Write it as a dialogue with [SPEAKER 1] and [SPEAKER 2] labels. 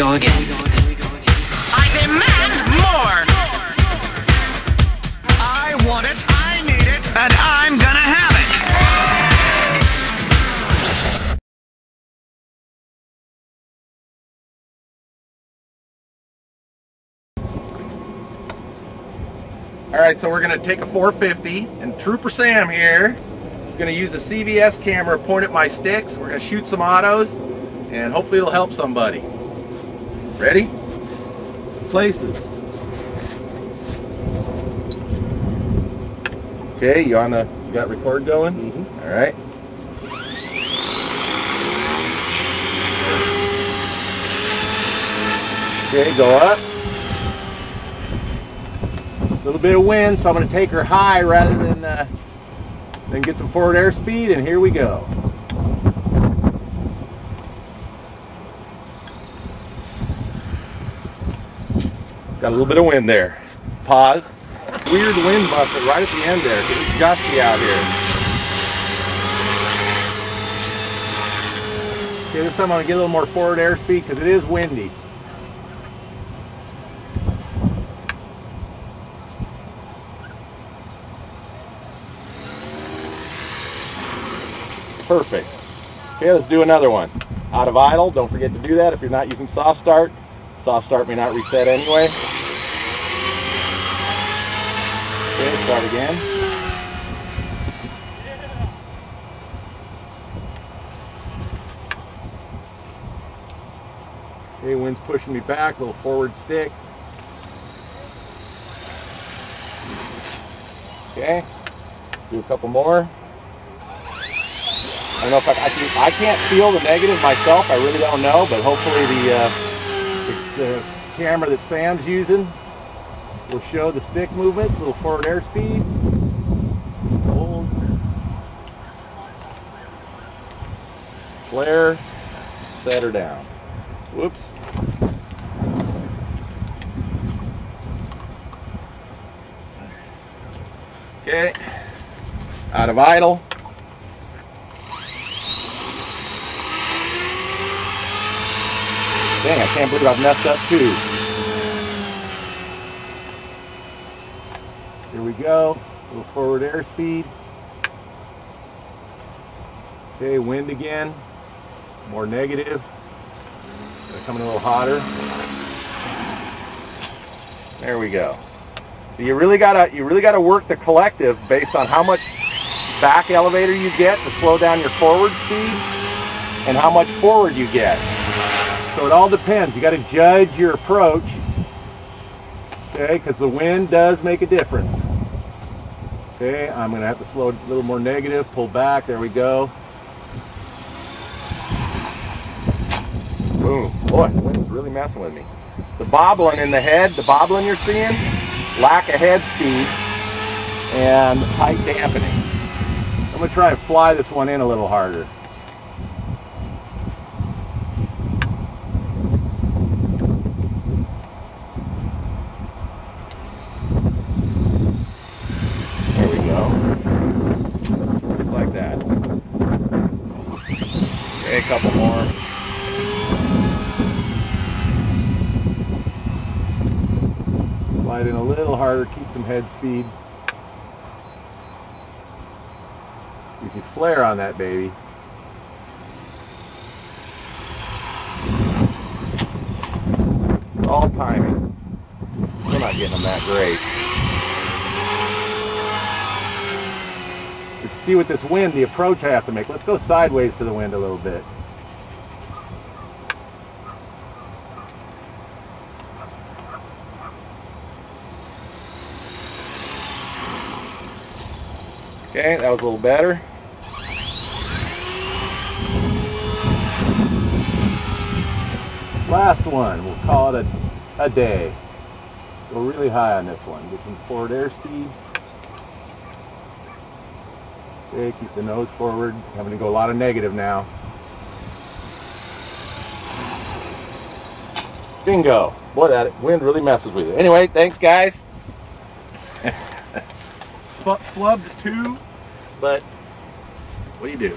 [SPEAKER 1] go again.
[SPEAKER 2] I demand more!
[SPEAKER 3] I want it, I need it, and I'm gonna have it!
[SPEAKER 4] All right, so we're gonna take a 450 and Trooper Sam here is gonna use a CVS camera, point at my sticks. We're gonna shoot some autos and hopefully it'll help somebody. Ready? Places. Okay, you on the, you got record going? Mm-hmm. All right. Okay, go up. A little bit of wind, so I'm going to take her high rather than uh, than get some forward airspeed, and here we go. Got a little bit of wind there. Pause. Weird wind buffet right at the end there, it's gusty out here. Okay, this time I'm going to get a little more forward airspeed because it is windy. Perfect. Okay, let's do another one. Out of idle, don't forget to do that if you're not using soft start. Soft start may not reset anyway. Okay, start again. Okay, wind's pushing me back, little forward stick. Okay, do a couple more. I don't know if I, I, can, I can't feel the negative myself. I really don't know, but hopefully the, uh, the, camera that Sam's using will show the stick movements, a little forward airspeed. Hold. Flare. Set her down. Whoops. Okay. Out of idle. Dang, I can't believe I've messed up too. Here we go. A little forward airspeed. Okay, wind again. More negative. Come in a little hotter. There we go. So you really gotta you really gotta work the collective based on how much back elevator you get to slow down your forward speed and how much forward you get. So it all depends. You got to judge your approach, okay, because the wind does make a difference. Okay, I'm going to have to slow a little more negative, pull back, there we go. Boom. Boy, the wind's really messing with me. The bobbling in the head, the bobbling you're seeing, lack of head speed and tight dampening. I'm going to try and fly this one in a little harder. There we go. Just like that. Okay, a couple more. Slide in a little harder, keep some head speed. If you flare on that baby. It's all timing. We're not getting them that great. See with this wind, the approach I have to make. Let's go sideways to the wind a little bit. Okay, that was a little better. Last one, we'll call it a, a day. Go really high on this one. Get some forward airspeed. Okay, keep the nose forward. Having to go a lot of negative now. Bingo. Boy, that wind really messes with you. Anyway, thanks guys. Flubbed two, but what do you do?